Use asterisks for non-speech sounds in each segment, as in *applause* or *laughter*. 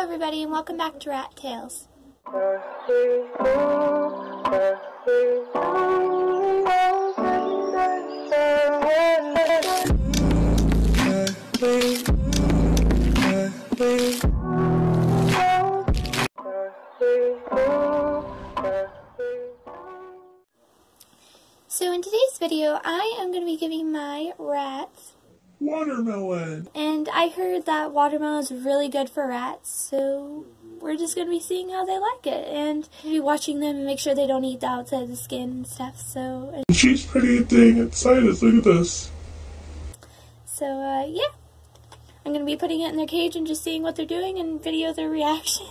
everybody, and welcome back to Rat Tails. So in today's video, I am going to be giving my rats Watermelon. And I heard that watermelon is really good for rats, so we're just going to be seeing how they like it and be watching them and make sure they don't eat the outside of the skin and stuff. So, She's pretty dang excited. Look at this. so uh, yeah. I'm going to be putting it in their cage and just seeing what they're doing and video their *laughs* reaction.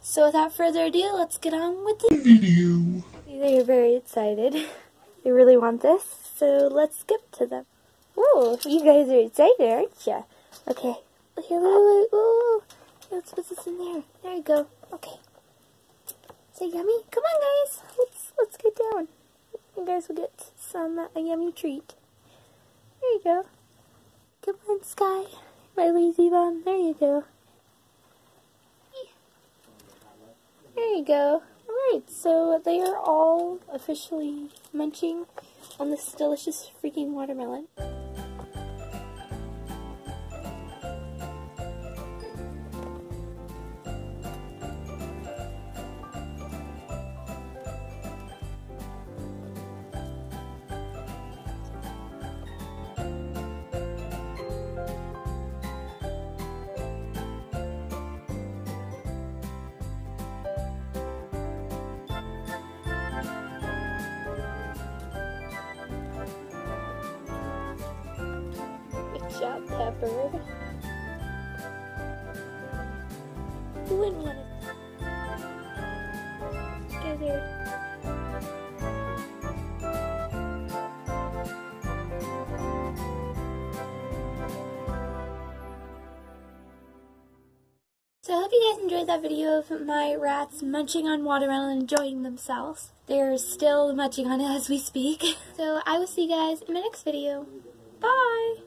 So without further ado, let's get on with the Video. They're very excited. *laughs* They really want this, so let's skip to them. Whoa, you guys are excited, aren't you? Okay. Okay, wait, wait. Let's put this in there. There you go. Okay. It yummy? Come on, guys. Let's let's get down. You guys will get some uh, a yummy treat. There you go. Come on, Sky. My lazy bum. There you go. There you go. Alright, so they are all officially munching on this delicious freaking watermelon. Job, Pepper. Who wouldn't want to go there? So I hope you guys enjoyed that video of my rats munching on watermelon and enjoying themselves. They're still munching on it as we speak. *laughs* So I will see you guys in my next video. Bye!